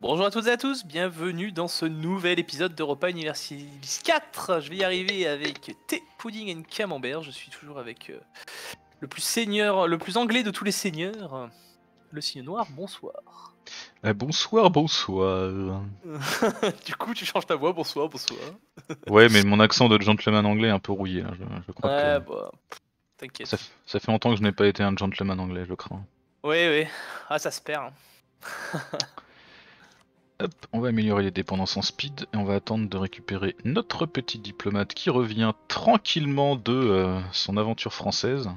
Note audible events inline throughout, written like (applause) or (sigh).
Bonjour à toutes et à tous, bienvenue dans ce nouvel épisode d'Europa Universalis 4. Je vais y arriver avec thé, pudding et camembert. Je suis toujours avec euh, le plus seigneur, le plus anglais de tous les seigneurs, le signe noir. Bonsoir. Eh, bonsoir, bonsoir. (laughs) du coup, tu changes ta voix. Bonsoir, bonsoir. ouais, mais mon accent de gentleman anglais est un peu rouillé. Là. Je, je crois Ouais, que bah, t'inquiète. ça fait longtemps que je n'ai pas été un gentleman anglais, je crains. Oui, oui. Ah, ça se perd. hein. (laughs) On va améliorer les dépendances en speed et on va attendre de récupérer notre petit diplomate qui revient tranquillement de euh, son aventure française.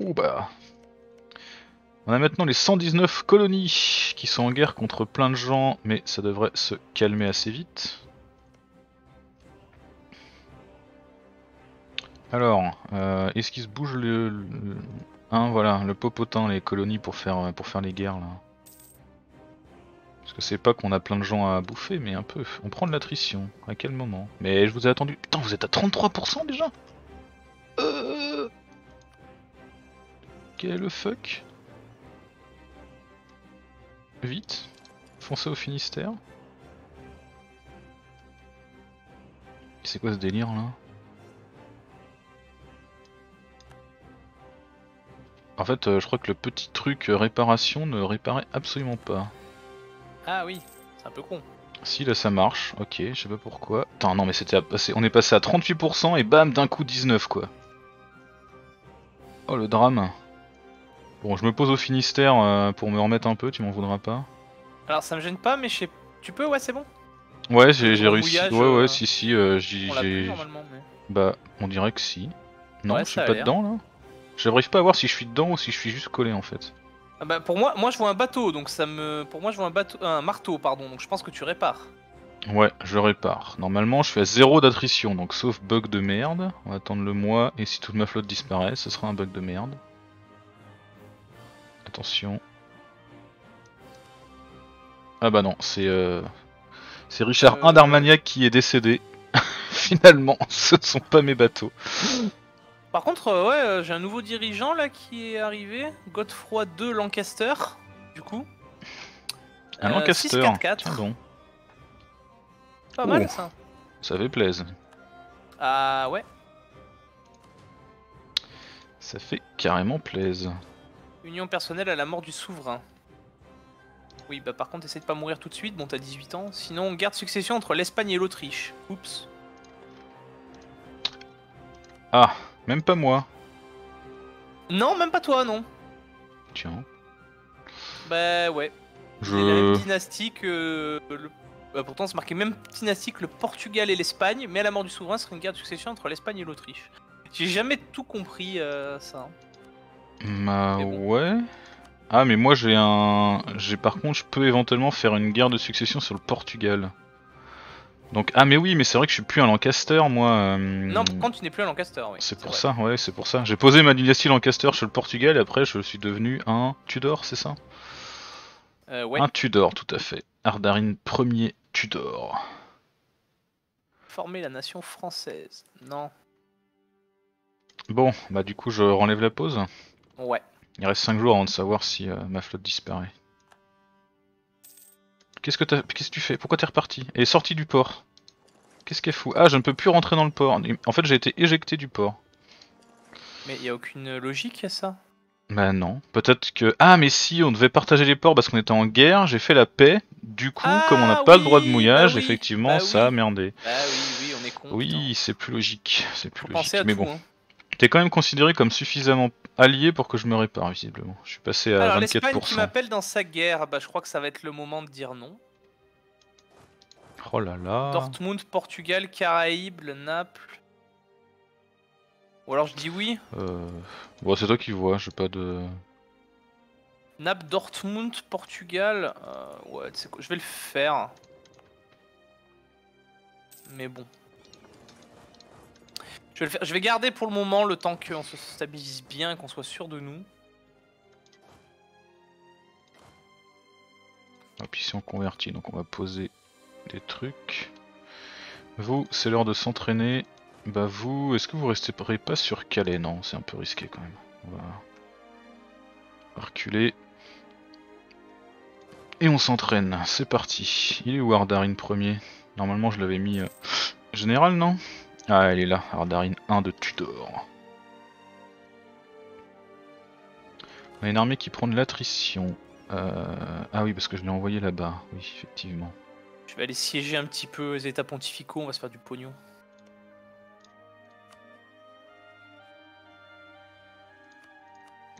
Ouh bah. On a maintenant les 119 colonies qui sont en guerre contre plein de gens, mais ça devrait se calmer assez vite. Alors, euh, est-ce qu'il se bouge le, le- hein, voilà, le popotin, les colonies pour faire pour faire les guerres là? Que c'est pas qu'on a plein de gens à bouffer, mais un peu. On prend de l'attrition. À quel moment? Mais je vous ai attendu. Putain, vous êtes à 33% déjà? Euh... Quel le fuck? Vite. Foncez au Finistère. C'est quoi ce délire là? En fait, euh, je crois que le petit truc euh, réparation ne réparait absolument pas. Ah oui, c'est un peu con. Si là ça marche, ok, je sais pas pourquoi. Attends non mais c'était à passer- on est passé à 38% et bam d'un coup 19 quoi. Oh le drame. Bon je me pose au Finistère euh, pour me remettre un peu, tu m'en voudras pas. Alors, ça me gêne pas, mais je sais. Tu peux, ouais, c'est bon. Ouais j'ai réussi. Ouais ouais euh, si si euh, j'ai. mais. Bah on dirait que si. Non Ouais, je suis pas dedans là. J'arrive pas à voir si je suis dedans ou si je suis juste collé en fait. Ah bah pour moi, moi je vois un bateau, donc ça me, pour moi je vois un bateau, un marteau, pardon, donc je pense que tu répares. Ouais, je répare. Normalement, je suis à zéro d'attrition, donc sauf bug de merde. On va attendre le mois, et si toute ma flotte disparaît, ce sera un bug de merde. Attention. Ah bah non, c'est euh... c'est Richard Euh. I d'Armagnac qui est décédé. (laughs) Finalement, ce ne sont pas mes bateaux. Par contre, euh, ouais, euh, j'ai un nouveau dirigeant là qui est arrivé, Godefroy II Lancaster, du coup. Un Euh, Lancaster. 644. Tiens donc, Pas mal Oh. ça. ça fait plaisir. Ah ouais. Ça fait carrément plaisir. Union personnelle à la mort du souverain. Oui, bah par contre, essaie de pas mourir tout de suite, bon t'as 18 ans. Sinon, garde succession entre l'Espagne et l'Autriche. Oups. Ah, même pas moi. Non, même pas toi, non. Tiens. Bah ouais. Je... La même dynastie que le- bah, pourtant, c'est marqué même dynastie que le Portugal et l'Espagne, mais à la mort du souverain, ce serait une guerre de succession entre l'Espagne et l'Autriche. J'ai jamais tout compris euh, ça. Bah Mais bon. ouais. Ah mais moi j'ai un... J'ai par contre je peux éventuellement faire une guerre de succession sur le Portugal. Donc ah mais oui mais c'est vrai que je suis plus un Lancaster moi. euh, Non, contre, tu n'es plus un Lancaster, oui. C'est pour vrai. ça, ouais c'est pour ça. J'ai posé ma dynastie Lancaster sur le Portugal et après je suis devenu un Tudor c'est ça? Euh, ouais, Un Tudor tout à fait. Ardarin premier Tudor. former la nation française. Non. Bon bah du coup je renlève la pause. Ouais. Il reste 5 jours avant de savoir si euh, ma flotte disparaît. Qu'est-ce que. Qu'est-ce que tu fais? Pourquoi t'es reparti? Elle est sortie du port. Qu'est-ce qu'elle fout? Ah, je ne peux plus rentrer dans le port. En fait, j'ai été éjecté du port. Mais il a aucune logique à ça? Bah non. Peut-être que... Ah, mais si, on devait partager les ports parce qu'on était en guerre. J'ai fait la paix. Du coup, Ah, comme on n'a pas le droit de oui, mouillage, bah oui, effectivement, bah ça a merdé. Bah oui, oui, on est con. Oui, c'est plus logique. C'est plus Faut logique. à mais tout. bon, hein. T'es quand même considéré comme suffisamment allié pour que je me répare, visiblement. Je suis passé à Alors l'Espagne qui 24%. m'appelle dans sa guerre, bah je crois que ça va être le moment de dire non. Oh là là. Dortmund, Portugal, Caraïbes, le Naples. Ou alors je dis oui. Euh... Bon, c'est toi qui vois, j'ai pas de... Naples, Dortmund, Portugal. euh, ouais, tu sais quoi, je vais le faire. Mais bon. Je vais, garder pour le moment le temps qu'on se stabilise bien qu'on soit sûr de nous. Puis si on convertit, donc on va poser des trucs. Vous, c'est l'heure de s'entraîner. Bah vous, est-ce que vous resterez pas sur Calais? Non, c'est un peu risqué quand même. On va reculer. Et on s'entraîne, c'est parti. Il est où Ardarin premier? Normalement je l'avais mis euh, général, non? Ah, elle est là, Ardarin 1 de Tudor. On a une armée qui prend de l'attrition. Euh, Ah oui, parce que je l'ai envoyé là-bas, oui, effectivement. Je vais aller siéger un petit peu les états pontificaux, on va se faire du pognon.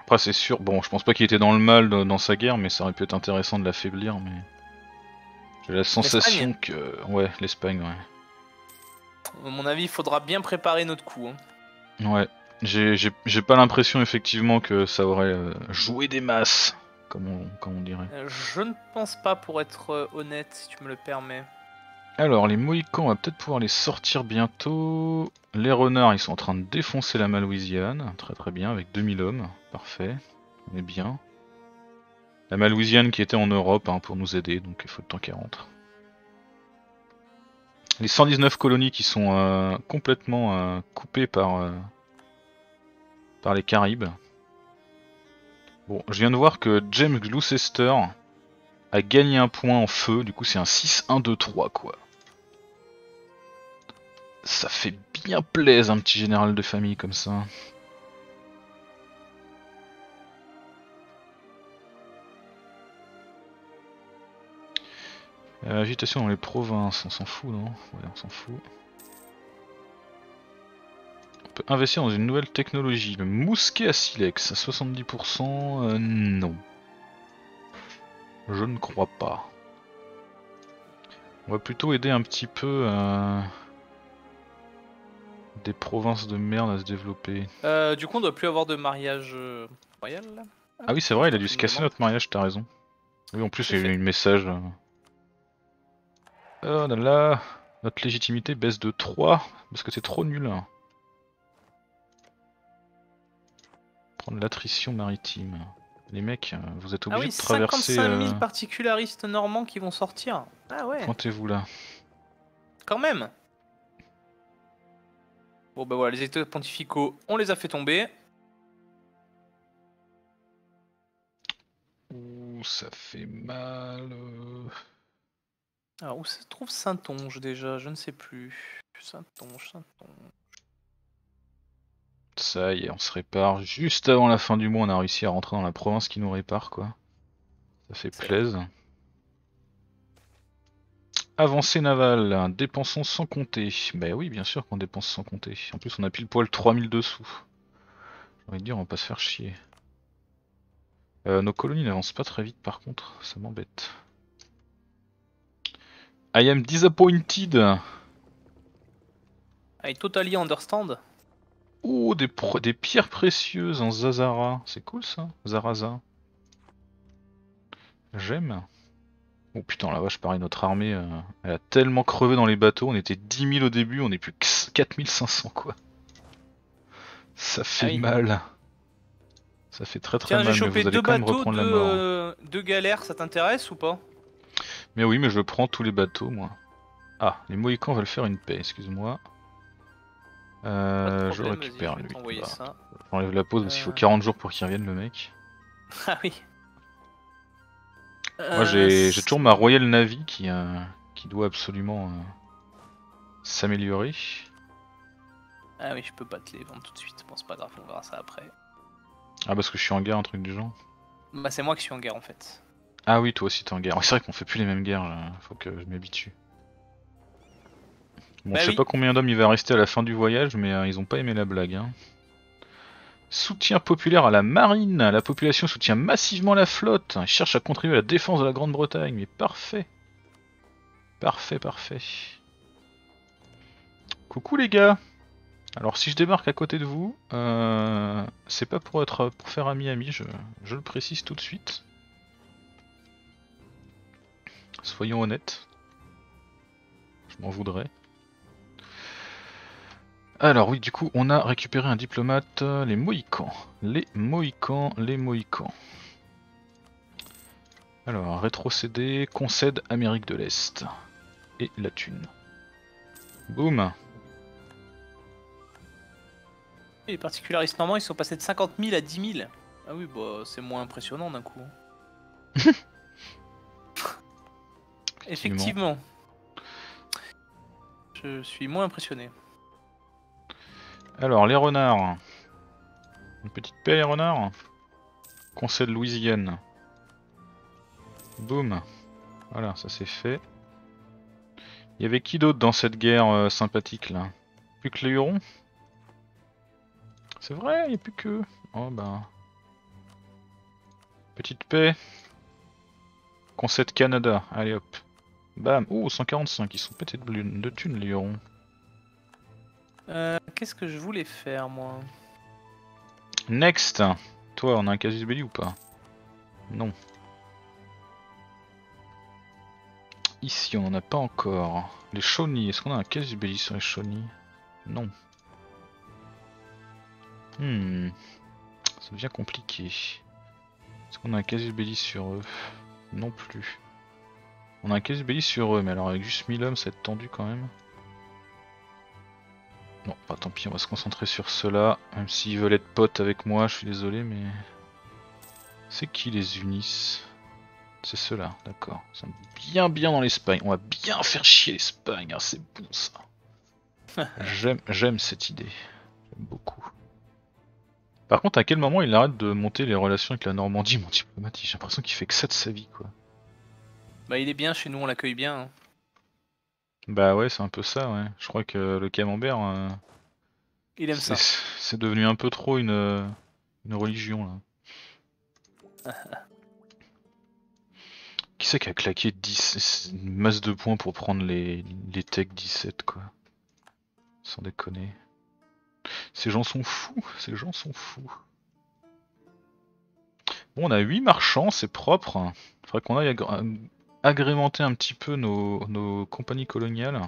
Après c'est sûr, bon je pense pas qu'il était dans le mal dans dans sa guerre, mais ça aurait pu être intéressant de l'affaiblir, mais... J'ai la sensation que... Ouais, l'Espagne, ouais. À mon avis, il faudra bien préparer notre coup. hein. Ouais, j'ai pas l'impression effectivement que ça aurait euh, joué des masses, comme on, comme on dirait. Euh, Je ne pense pas, pour être euh, honnête, si tu me le permets. Alors, les Mohicans, on va peut-être pouvoir les sortir bientôt. Les renards, ils sont en train de défoncer la Malouisiane. Très très bien, avec 2000 hommes. Parfait. On est bien. La Malouisiane qui était en Europe hein, pour nous aider, donc il faut le temps qu'elle rentre. Les 119 colonies qui sont euh, complètement euh, coupées par, euh, par les Caraïbes. Bon, je viens de voir que James Gloucester a gagné un point en feu, du coup c'est un 6-1-2-3 quoi. Ça fait bien plaise un petit général de famille comme ça. Euh, agitation dans les provinces, on s'en fout non Ouais, on s'en fout. On peut investir dans une nouvelle technologie, le mousquet à silex à 70%, euh, non. Je ne crois pas. On va plutôt aider un petit peu euh, des provinces de merde à se développer. Euh, du coup, on doit plus avoir de mariage royal là? Ah oui, c'est vrai, il a dû se casser notre mariage, t'as raison. Oui, en plus, il y a eu un message. Euh. Oh là là, notre légitimité baisse de 3 parce que c'est trop nul. Prendre l'attrition maritime. Les mecs, euh, vous êtes Ah obligés oui, de traverser. 55 000 euh, particularistes normands qui vont sortir. Ah ouais, Pointez-vous là. quand même. Bon bah voilà, les états pontificaux, on les a fait tomber. Ouh, ça fait mal. Alors où se trouve Saint-Onge déjà? Je ne sais plus. Saint-Onge, Saint-Onge. Ça y est, on se répare. Juste avant la fin du mois, on a réussi à rentrer dans la province qui nous répare, quoi. Ça fait plaise. Avancée navale, dépensons sans compter. Bah oui, bien sûr qu'on dépense sans compter. En plus, on a pile poil 3000 dessous. J'ai envie de dire, on va pas se faire chier. Euh, nos colonies n'avancent pas très vite, par contre, ça m'embête. I am disappointed. I totally understand. Oh, des, pierres précieuses en Zazara. C'est cool ça, Zaraza. J'aime. Oh putain, la vache, pareil, notre armée, euh, elle a tellement crevé dans les bateaux. On était 10 000 au début, on est plus que 4500 quoi. Ça fait mal. Ça fait très très Tiens, j'ai mal, mais chopé vous allez deux quand même bateaux, reprendre deux, la mort. deux galères, ça t'intéresse ou pas? Mais oui, mais je prends tous les bateaux, moi. Ah, les Mohicans veulent faire une paix, excuse-moi. Euh, je récupère lui. J'enlève la pause parce qu'il faut Euh. 40 jours pour qu'il revienne le mec. (laughs) Ah oui. Moi Euh, j'ai j'ai toujours ma Royal Navy qui, euh, qui doit absolument euh, s'améliorer. Ah oui, je peux pas te les vendre tout de suite. Bon, c'est pas grave, on verra ça après. Ah parce que je suis en guerre, un truc du genre. Bah, c'est moi qui suis en guerre en fait. Ah oui, toi aussi t'es en guerre. C'est vrai qu'on fait plus les mêmes guerres, là. faut que je m'y habitue. Bon, Bah je sais oui. pas combien d'hommes il va rester à la fin du voyage, mais euh, ils ont pas aimé la blague. Hein. Soutien populaire à la marine. La population soutient massivement la flotte. Ils cherchent à contribuer à la défense de la Grande-Bretagne. Mais parfait. Parfait, parfait. Coucou les gars. Alors si je débarque à côté de vous, euh, c'est pas pour être pour faire ami-ami, je, je le précise tout de suite. Soyons honnêtes. Je m'en voudrais. Alors oui, du coup, on a récupéré un diplomate, euh, les Mohicans. Les Mohicans, les Mohicans. Alors, rétrocéder, concède Amérique de l'Est. Et la thune. Boum Les particularistes normands, ils sont passés de 50 000 à 10 000. Ah oui, bah, c'est moins impressionnant d'un coup. (laughs) Effectivement. Je suis moins impressionné. Alors, les renards. Une petite paix, les renards. Conseil de Louisiane. Boum. Voilà, ça c'est fait. Il y avait qui d'autre dans cette guerre euh, sympathique là? Plus que les Hurons? C'est vrai, il n'y a plus que. Oh bah. Petite paix. Conseil de Canada. Allez hop. Bam. Oh, 145. Ils sont peut-être de thunes les Hurons. Euh, Qu'est-ce que je voulais faire moi? Next. Toi, on a un casus belli ou pas? Non. Ici, on en a pas encore. Les Shawnee, est-ce qu'on a un casus belli sur les Shawnee? Non. Hmm. Ça devient compliqué. Est-ce qu'on a un casus belli sur eux? Non plus. On a un casus belli sur eux, mais alors avec juste 1000 hommes, ça va être tendu quand même. Bon, bah tant pis, on va se concentrer sur ceux-là. Même s'ils veulent être potes avec moi, je suis désolé, mais... C'est qui les Unis? C'est ceux-là, d'accord. Ils sont bien bien dans l'Espagne. On va bien faire chier l'Espagne, hein, c'est bon ça. (laughs) j'aime, j'aime cette idée. J'aime beaucoup. Par contre, à quel moment il arrête de monter les relations avec la Normandie, mon diplomate J'ai l'impression qu'il fait que ça de sa vie, quoi. Bah il est bien chez nous, on l'accueille bien. hein. Bah ouais, c'est un peu ça, ouais. Je crois que le camembert, euh, Il aime ça. (laughs) c'est devenu un peu trop une, euh, une religion, là. (laughs) Qui c'est qui a claqué 10, une masse de points pour prendre les, les Tech 17, quoi? Sans déconner. Ces gens sont fous, (laughs) ces gens sont fous. Bon, on a 8 marchands, c'est propre. Faudrait qu'on aille agré- agrémenter un petit peu nos, nos compagnies coloniales.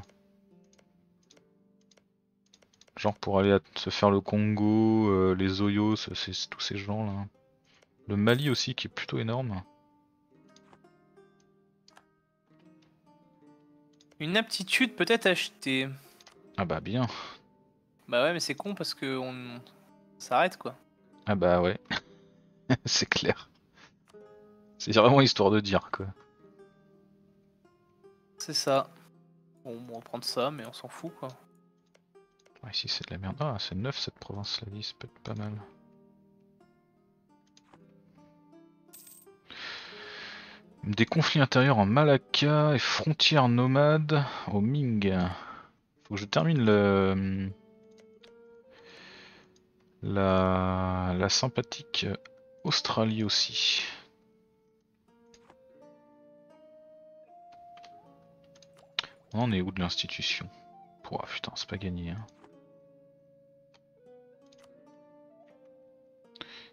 Genre pour aller à- se faire le Congo, euh, les Oyos, c'est tous ces gens là. Le Mali aussi qui est plutôt énorme. Une aptitude peut-être achetée. Ah bah bien. Bah ouais, mais c'est con parce que on s'arrête quoi. Ah bah ouais. (laughs) c'est clair. C'est vraiment histoire de dire quoi. C'est ça. Bon, on va prendre ça, mais on s'en fout quoi. Ici c'est de la merde. Ah c'est neuf cette province là, ça peut être pas mal. Des conflits intérieurs en Malacca et frontières nomades au Ming. Faut que je termine le la, la sympathique Australie aussi. On en est où de l'institution? Pouah, putain, c'est pas gagné. Hein.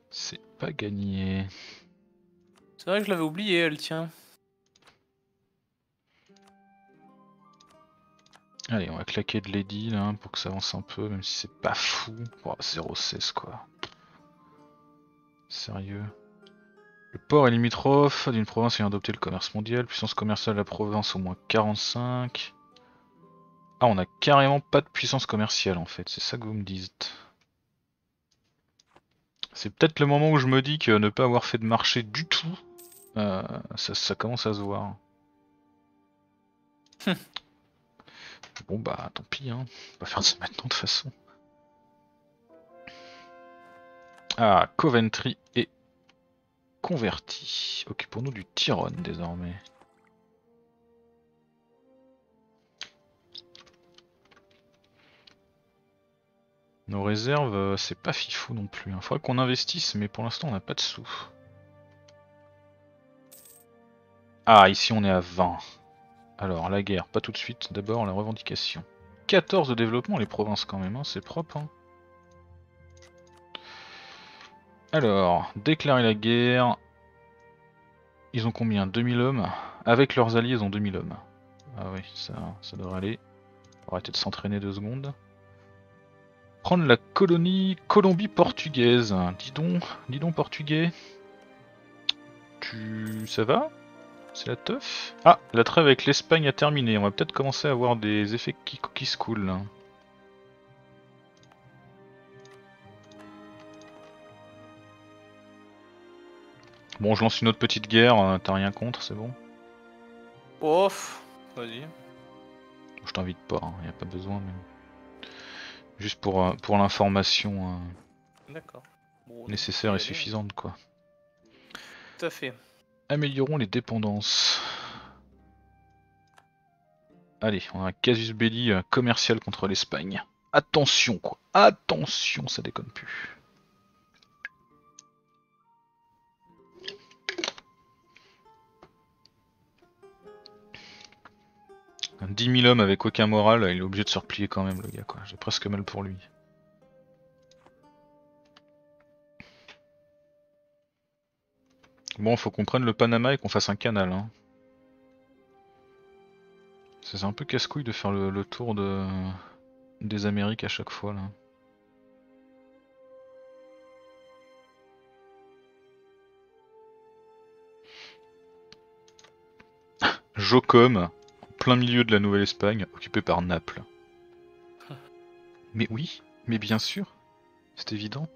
C'est pas gagné. C'est vrai que je l'avais oublié, elle tient. Allez, on va claquer de Lady là pour que ça avance un peu, même si c'est pas fou. Ouah, 0,16 quoi. Sérieux. Le port est limitrophe d'une province ayant adopté le commerce mondial. Puissance commerciale de la province au moins 45. Ah, on a carrément pas de puissance commerciale en fait, c'est ça que vous me dites. C'est peut-être le moment où je me dis que ne pas avoir fait de marché du tout, euh, ça, ça commence à se voir. bon bah tant pis, hein. on va faire ça maintenant de toute façon. Ah, Coventry est converti. Occupons-nous du Tyrone désormais. Nos réserves, euh, c'est pas fifou non plus. Il faudrait qu'on investisse, mais pour l'instant on n'a pas de sous. Ah, ici on est à 20. Alors, la guerre, pas tout de suite. D'abord, la revendication. 14 de développement, les provinces quand même, hein, c'est propre. hein. Alors, déclarer la guerre. Ils ont combien 2000 hommes Avec leurs alliés, ils ont 2000 hommes. Ah oui, ça, ça devrait aller. On va arrêter de s'entraîner deux secondes. Prendre la colonie Colombie portugaise. Dis donc, dis donc portugais. Tu... ça va? C'est la teuf? Ah, la trêve avec l'Espagne a terminé. On va peut-être commencer à avoir des effets qui, qui se coulent. Bon, je lance une autre petite guerre. euh, T'as rien contre, c'est bon Ouf, vas-y. Je t'invite pas, il a pas besoin. Mais... Juste pour, euh, pour l'information euh, D'accord. Bon, nécessaire et allez. suffisante quoi. Tout à fait. Améliorons les dépendances. Allez, on a un casus belli euh, commercial contre l'Espagne. Attention quoi, attention, ça déconne plus. 10 000 hommes avec aucun moral, il est obligé de se replier quand même le gars quoi, j'ai presque mal pour lui. Bon, faut qu'on prenne le Panama et qu'on fasse un canal. Hein. C'est un peu casse-couille de faire le, tour de des Amériques à chaque fois là. Jocom, plein milieu de la Nouvelle-Espagne, occupé par Naples. Mais oui, mais bien sûr, c'est évident.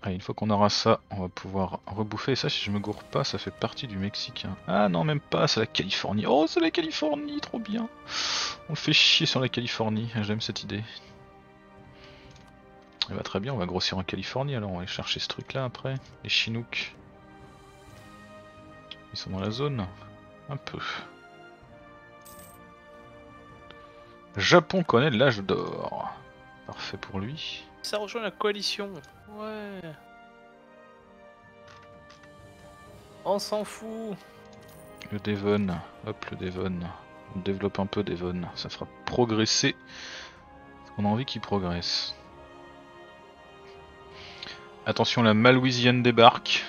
Allez, une fois qu'on aura ça, on va pouvoir rebouffer. Et ça, si je me gourre pas, ça fait partie du Mexique. hein. Ah non, même pas, c'est la Californie. Oh, c'est la Californie, trop bien. On le fait chier sur la Californie, j'aime cette idée. Eh bah très bien, on va grossir en Californie alors, on va aller chercher ce truc là après. Les Chinooks. Ils sont dans la zone Un peu. Japon connaît l'âge d'or. Parfait pour lui. Ça rejoint la coalition. Ouais. On s'en fout. Le Devon, hop le Devon. On développe un peu Devon, ça fera progresser. On a envie qu'il progresse. Attention, la Malouisienne débarque.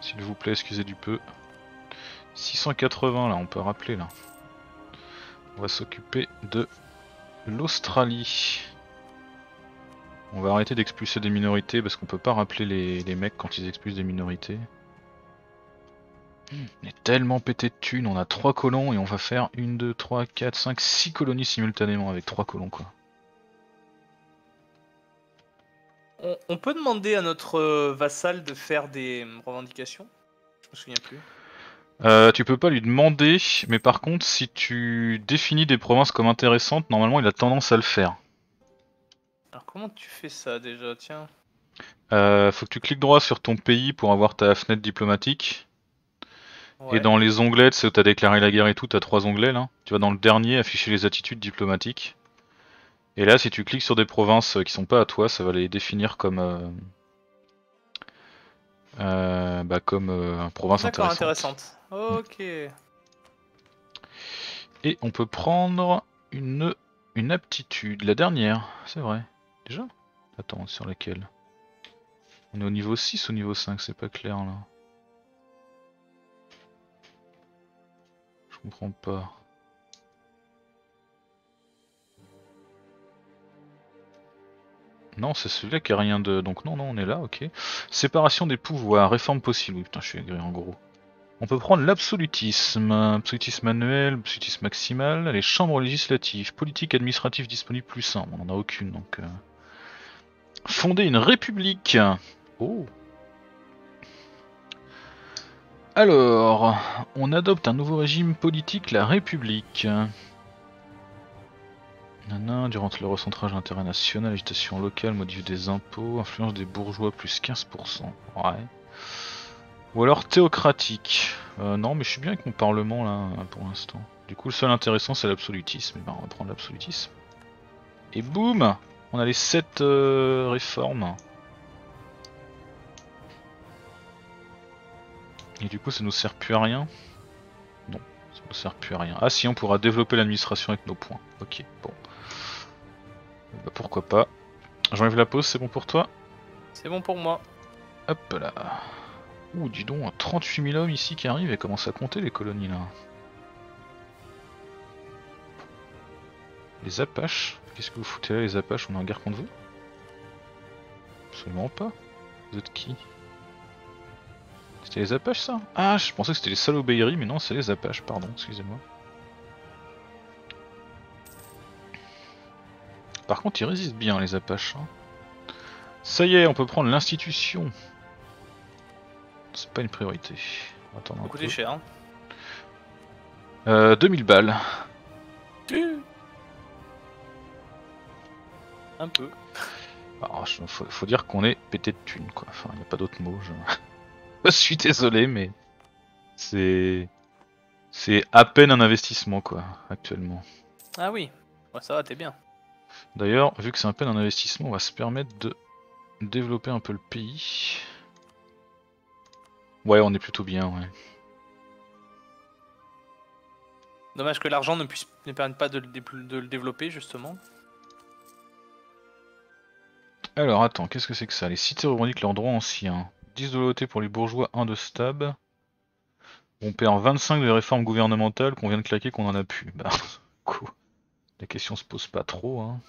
S'il vous plaît, excusez du peu. 680 là, on peut rappeler là. On va s'occuper de l'Australie. On va arrêter d'expulser des minorités parce qu'on peut pas rappeler les, les mecs quand ils expulsent des minorités. On est tellement pété de thunes, on a 3 colons et on va faire 1, 2, 3, 4, 5, 6 colonies simultanément avec 3 colons quoi. On, on peut demander à notre euh, vassal de faire des euh, revendications? Je me souviens plus. Euh, tu peux pas lui demander, mais par contre si tu définis des provinces comme intéressantes, normalement il a tendance à le faire. Alors comment tu fais ça déjà? Tiens. Euh, faut que tu cliques droit sur ton pays pour avoir ta fenêtre diplomatique. Ouais. Et dans les onglets, c'est où t'as déclaré la guerre et tout, t'as trois onglets là. Tu vas dans le dernier afficher les attitudes diplomatiques. Et là, si tu cliques sur des provinces euh, qui sont pas à toi, ça va les définir comme euh, euh, bah, comme euh, province D'accord, intéressante. intéressante. Ok. Et on peut prendre une une aptitude, la dernière, c'est vrai. Déjà? Attends, sur laquelle? On est au niveau 6 ou au niveau 5, c'est pas clair là. Je comprends pas. Non, c'est celui-là qui a rien de. Donc non, non, on est là, ok. Séparation des pouvoirs, réforme possible. Oui, putain, je suis aigri en gros. On peut prendre l'absolutisme, absolutisme manuel, absolutisme maximal, les chambres législatives, politique administrative disponible plus 1. On en a aucune donc. euh. Fonder une république. Oh. Alors, on adopte un nouveau régime politique, la République. Nana, durant le recentrage d'intérêt national, agitation locale, modif des impôts, influence des bourgeois plus 15%. Ouais. Ou alors théocratique. Euh, non, mais je suis bien avec mon parlement là pour l'instant. Du coup, le seul intéressant c'est l'absolutisme. Et ben, on va prendre l'absolutisme. Et boum On a les 7 réformes. Et du coup, ça nous sert plus à rien? Non, ça nous sert plus à rien. Ah, si, on pourra développer l'administration avec nos points. Ok, bon. Bah, pourquoi pas. J'enlève la pause, c'est bon pour toi C'est bon pour moi. Hop là. Ouh, dis donc, 38 000 hommes ici qui arrivent et commencent à compter les colonies là. Les Apaches Qu'est-ce que vous foutez là, les Apaches? On est en guerre contre vous? Absolument pas. Vous êtes qui? C'était les Apaches ça? Ah, je pensais que c'était les Salobéiries, mais non, c'est les Apaches, pardon, excusez-moi. Par contre, ils résistent bien les Apaches. hein. Ça y est, on peut prendre l'institution. c'est pas une priorité. On va attendre un cher. Hein. Euh, 2000 balles. Un peu. Alors, je- faut, faut dire qu'on est pété de thunes, quoi. Enfin, y a pas d'autre mot. Je... (laughs) je suis désolé, mais c'est c'est à peine un investissement, quoi, actuellement. Ah oui. Ouais, ça va, t'es bien. D'ailleurs, vu que c'est à peine un investissement, on va se permettre de développer un peu le pays. Ouais, on est plutôt bien, ouais. Dommage que l'argent ne puisse ne permette pas de le, dé- de le développer justement. Alors attends, qu'est-ce que c'est que ça? Les cités revendiquent leurs droits anciens. 10 de loyauté pour les bourgeois, 1 de stab. On perd 25 de réformes gouvernementales qu'on vient de claquer qu'on en a plus. Bah, (laughs) coup. La question se pose pas trop, hein.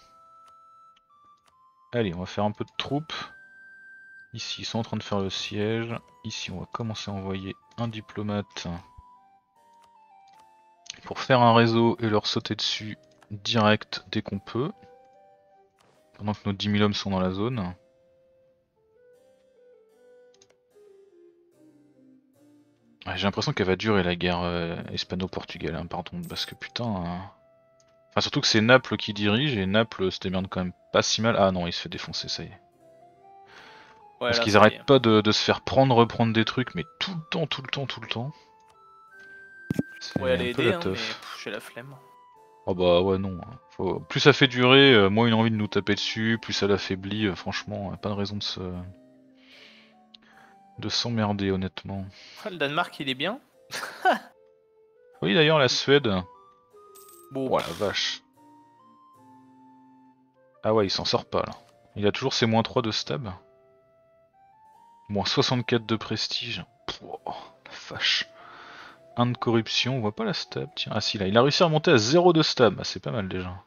Allez, on va faire un peu de troupes. Ici, ils sont en train de faire le siège. Ici, on va commencer à envoyer un diplomate pour faire un réseau et leur sauter dessus direct dès qu'on peut. Pendant que nos 10 000 hommes sont dans la zone. J'ai l'impression qu'elle va durer la guerre euh, hispano-portugaise, hein, pardon, parce que putain... hein. Enfin surtout que c'est Naples qui dirige et Naples se démerde quand même pas si mal. Ah non, il se fait défoncer, ça y est. Ouais, Parce qu'ils arrêtent pas de, de se faire prendre, reprendre des trucs, mais tout le temps, tout le temps, tout le temps. Ouais, aller un peu aider, la hein, mais j'ai la flemme. Oh bah ouais non. hein. Faut- Plus ça fait durer, euh, moins il a envie de nous taper dessus, plus ça l'affaiblit, euh, franchement, euh, pas de raison de se... de s'emmerder honnêtement. Ah, Le Danemark, il est bien. Oui d'ailleurs la Suède, Bon, oh la vache. Ah ouais il s'en sort pas là. Il a toujours ses moins 3 de stab. Moins 64 de prestige. La vache. 1 de corruption, on voit pas la stab, tiens. Ah si là, il a réussi à remonter à 0 de stab, ah, c'est pas mal déjà.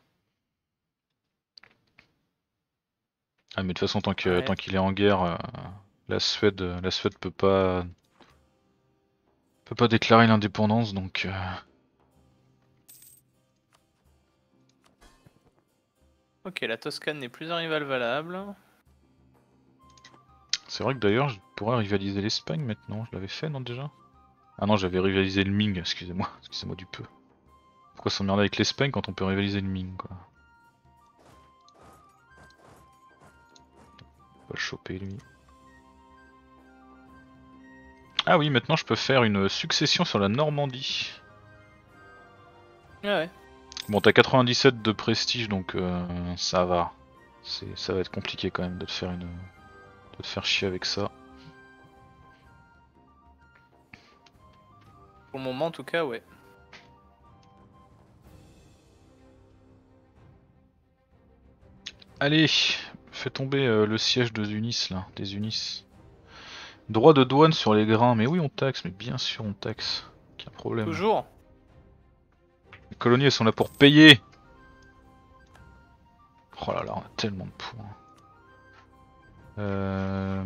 Ah mais de toute façon tant Ouais. qu'il est en guerre, euh, la Suède la Suède peut pas peut pas déclarer l'indépendance donc euh, ok, la Toscane n'est plus un rival valable. c'est vrai que d'ailleurs je pourrais rivaliser l'Espagne maintenant, je l'avais fait non déjà? Ah non j'avais rivalisé le Ming, excusez-moi, (laughs) excusez-moi du peu. Pourquoi s'emmerder avec l'Espagne quand on peut rivaliser le Ming quoi? On va le choper lui. Ah oui, maintenant je peux faire une succession sur la Normandie. Ouais, ouais. Bon, t'as 97 de prestige donc euh, ça va. Ça va être compliqué quand même de te faire une, de te faire chier avec ça. Pour le moment, en tout cas, ouais. Allez, fais tomber euh, le siège de Unis là, des Unis. Droit de douane sur les grains, mais oui on taxe, mais bien sûr on taxe. Aucun problème. Toujours. Les colonies sont là pour payer. Oh là là, on a tellement de points. Euh...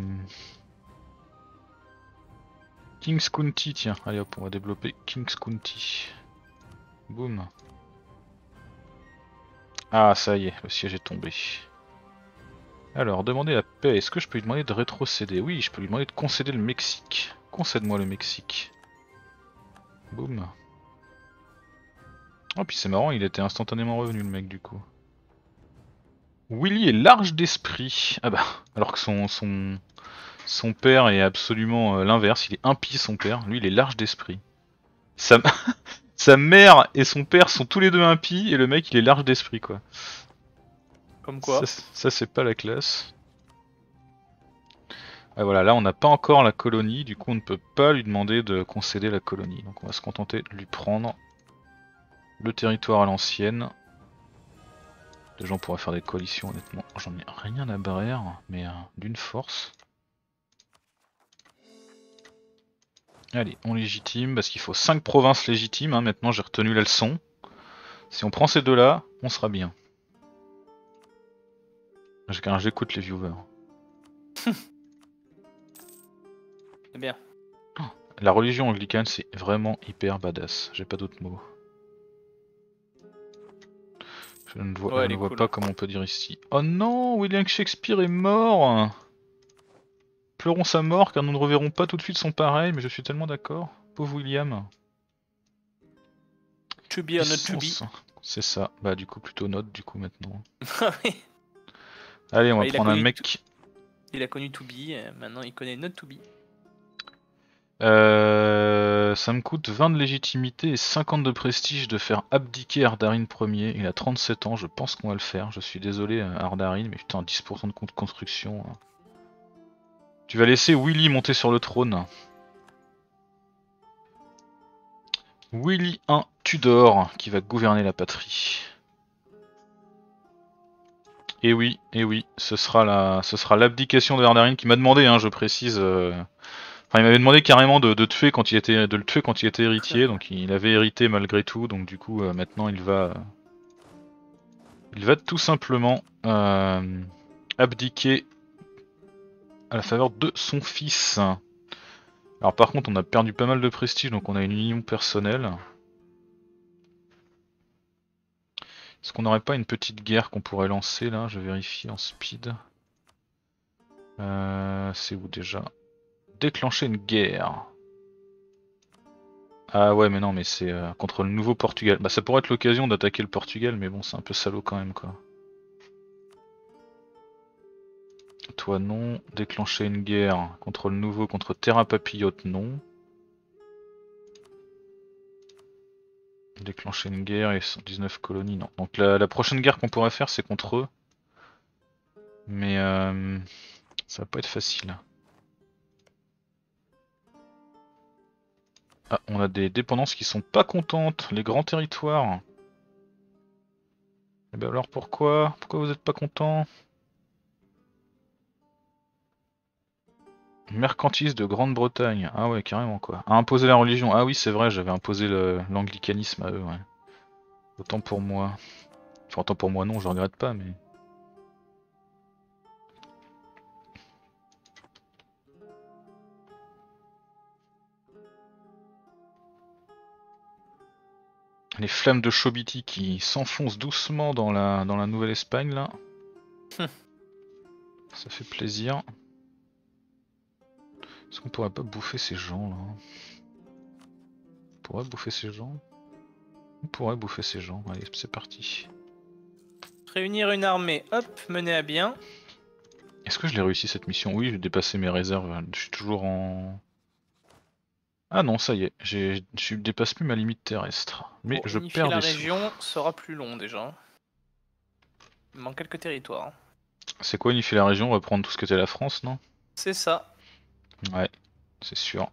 King's County, tiens, allez hop, on va développer King's County. Boum. Ah, ça y est, le siège est tombé. Alors, demander la paix. Est-ce que je peux lui demander de rétrocéder? Oui, je peux lui demander de concéder le Mexique. Concède-moi le Mexique. Boum. Oh, puis c'est marrant, il était instantanément revenu le mec du coup. Willy est large d'esprit. Ah bah, alors que son, son, son père est absolument euh, l'inverse, il est impie son père, lui il est large d'esprit. Sa, (laughs) sa mère et son père sont tous les deux impies et le mec il est large d'esprit quoi. Comme quoi. Ça, ça, c'est pas la classe. Ah voilà, là on n'a pas encore la colonie, du coup on ne peut pas lui demander de concéder la colonie. Donc on va se contenter de lui prendre le territoire à l'ancienne. Les gens pourraient faire des coalitions honnêtement. J'en ai rien à barrer, mais euh, d'une force. Allez, on légitime, parce qu'il faut 5 provinces légitimes, hein. maintenant j'ai retenu la leçon. Si on prend ces deux-là, on sera bien. J'écoute les viewers. (laughs) C'est bien. La religion anglicane, c'est vraiment hyper badass. J'ai pas d'autres mots. Je ne vois, Ouais, je elle ne est vois cool. pas comment on peut dire ici. Oh non, William Shakespeare est mort Pleurons sa mort car nous ne reverrons pas tout de suite son pareil, mais je suis tellement d'accord. Pauvre William. To be or not to be. C'est ça. Bah du coup plutôt note du coup maintenant. (laughs) Ah. Allez, on va Bah, prendre un mec. il a connu to be, maintenant il connaît not to be. Euh, ça me coûte 20 de légitimité et 50 de prestige de faire abdiquer Ardarin Ier. Il a 37 ans, je pense qu'on va le faire. Je suis désolé euh, Ardarin, mais putain 10% de compte construction. hein. Tu vas laisser Willy monter sur le trône. Willy 1 Tudor qui va gouverner la patrie. Et oui, et oui, ce sera la, ce sera l'abdication de Ardarin qui m'a demandé, hein, je précise. euh, Enfin, il m'avait demandé carrément de, de tuer quand il était, de le tuer quand il était héritier, donc il avait hérité malgré tout, donc du coup euh, maintenant il va, il va tout simplement euh, abdiquer à la faveur de son fils. Alors par contre on a perdu pas mal de prestige, donc on a une union personnelle. Est-ce qu'on n'aurait pas une petite guerre qu'on pourrait lancer là? Je vérifie en speed. Euh, C'est où déjà? Déclencher une guerre. Ah ouais mais non mais c'est euh, contre le nouveau Portugal. Bah ça pourrait être l'occasion d'attaquer le Portugal mais bon c'est un peu salaud quand même quoi. Toi non. Déclencher une guerre contre le nouveau contre Terra Papillote non. Déclencher une guerre et 119 colonies non. Donc la, prochaine guerre qu'on pourrait faire c'est contre eux. Mais euh, ça va pas être facile. Ah, on a des dépendances qui sont pas contentes, les grands territoires. Et ben alors pourquoi Pourquoi vous êtes pas contents? Mercantiliste de Grande-Bretagne. Ah ouais, carrément quoi. À imposer la religion. Ah oui, c'est vrai, j'avais imposé l'anglicanisme à eux, ouais. Autant pour moi. Enfin, autant pour moi non, je regrette pas, mais... Les flammes de Chobiti qui s'enfoncent doucement dans la, dans la Nouvelle-Espagne là. Hum. Ça fait plaisir. Est-ce qu'on pourrait pas bouffer ces gens là? On pourrait bouffer ces gens? On pourrait bouffer ces gens. Allez, c'est parti. Réunir une armée, hop, mener à bien. Est-ce que je l'ai réussi cette mission? Oui, j'ai dépassé mes réserves. Je suis toujours en. Ah non, ça y est, je dépasse plus ma limite terrestre. Mais je perds la des sous. région sera plus long déjà. Il manque quelques territoires. C'est quoi unifier la région On va prendre tout ce que était la France, non? C'est ça. Ouais, c'est sûr.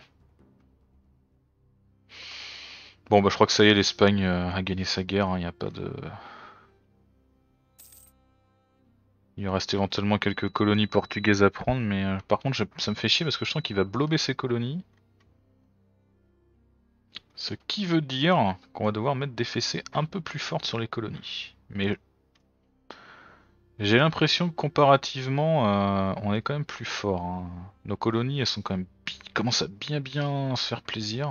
Bon bah je crois que ça y est, l'Espagne euh, a gagné sa guerre, il n'y a pas de... Il reste éventuellement quelques colonies portugaises à prendre, mais euh, par contre je- ça me fait chier parce que je sens qu'il va blober ses colonies. Ce qui veut dire qu'on va devoir mettre des fessées un peu plus fortes sur les colonies. Mais j'ai l'impression que comparativement, euh, on est quand même plus fort. hein. Nos colonies, elles sont quand même commencent à bien bien se faire plaisir.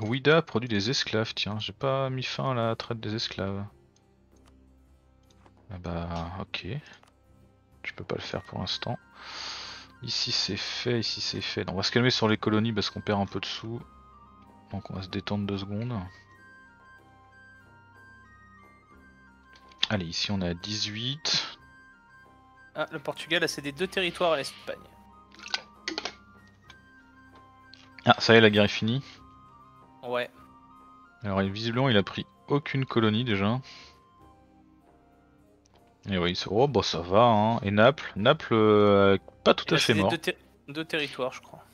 Ouida produit des esclaves, tiens, j'ai pas mis fin à la traite des esclaves. Ah bah ok. Tu peux pas le faire pour l'instant. Ici c'est fait, ici c'est fait. Non, on va se calmer sur les colonies parce qu'on perd un peu de sous. Donc on va se détendre deux secondes. Allez, ici on est à 18. Ah, le Portugal a cédé deux territoires à l'Espagne. Ah, ça y est, la guerre est finie. Ouais. Alors visiblement il a pris aucune colonie déjà. Et oui, c'est- oh bah ça va hein. Et Naples, Naples euh, pas tout Il à fait mort. deux, ter- deux territoires, je crois.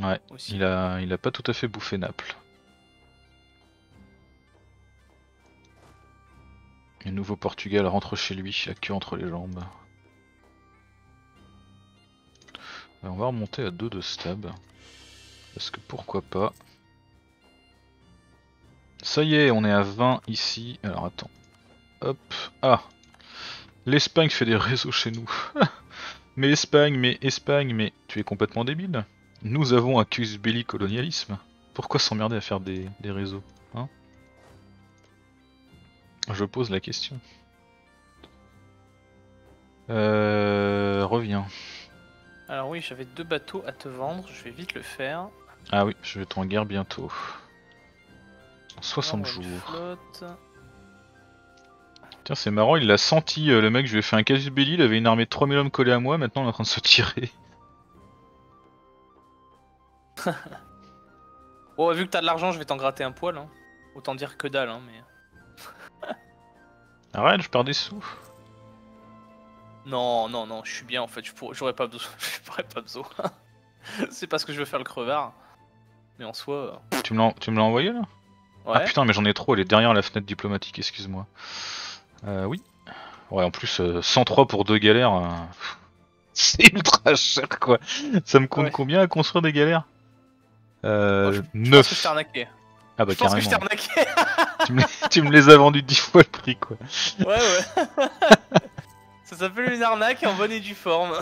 Ouais, Aussi. il a, il a pas tout à fait bouffé Naples. Et nouveau Portugal rentre chez lui, la queue entre les jambes. Et on va remonter à 2 de stab. Parce que pourquoi pas? Ça y est, on est à 20 ici. Alors attends. Hop. Ah L'Espagne fait des réseaux chez nous. (laughs) mais Espagne, mais Espagne, mais tu es complètement débile. Nous avons un cus belli colonialisme. Pourquoi s'emmerder à faire des, des réseaux hein? Je pose la question. Euh, reviens. Alors oui, j'avais deux bateaux à te vendre, je vais vite le faire. Ah oui, je vais être en guerre bientôt. En 60 Vendre une jours. Tiens, c'est marrant, il l'a senti, euh, le mec, je lui ai fait un casus belli, il avait une armée de 3000 hommes collés à moi, maintenant on est en train de se tirer. Bon, (laughs) vu que t'as de l'argent, je vais t'en gratter un poil. Hein. Autant dire que dalle, hein, mais... Arrête, je perds des sous. Non, non, non, je suis bien en fait, je pourrais- j'aurais pas besoin. (laughs) J'aurais pas besoin. (laughs) C'est parce que je veux faire le crevard. Mais en soi... euh, Tu me l'as tu me l'as envoyé là? Ouais. Ah putain, mais j'en ai trop, elle est derrière la fenêtre diplomatique, excuse-moi. Euh, oui. Ouais, en plus, euh, 103 pour deux galères. euh, (laughs) C'est ultra cher quoi. Ça me compte Ouais. combien à construire des galères Euh. Moi, je- Je pense que je 9. arnaqué. Ah bah je pense que je carrément. arnaqué. (laughs) tu, me les, tu me les as vendus 10 fois le prix quoi. ouais, ouais. (laughs) Ça s'appelle une arnaque en bonne et due forme.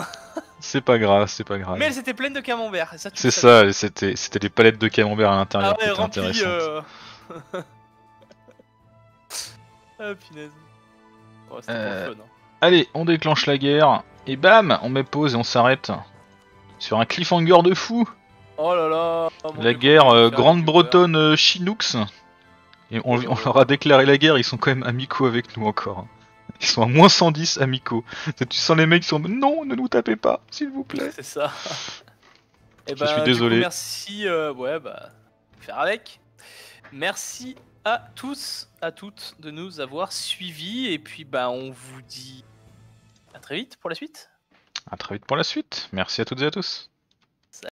C'est pas grave, c'est pas grave. Mais elle s'était pleine de camembert. et Ça, tu C'est ça, c'était c'était des palettes de camembert à l'intérieur Ah qui ouais, étaient rempli. Euh... ah punaise. Ouais, c'était Euh, fun. hein. Allez, on déclenche la guerre, et bam, on met pause et on s'arrête. Sur un cliffhanger de fou Oh là là. oh mon La Dieu, guerre comment euh, faire Grande-Bretonne euh, Chinooks. Et on, ouais. leur a déclaré la guerre, ils sont quand même amicaux avec nous encore. Ils sont à moins 110 amicaux. Tu sens les mecs qui sont non, ne nous tapez pas, s'il vous plaît. C'est ça. (laughs) Et Je suis du désolé. merci. euh, ouais, bah, faire avec. Merci à tous, à toutes de nous avoir suivis. Et puis, bah, on vous dit à très vite pour la suite. À très vite pour la suite. Merci à toutes et à tous.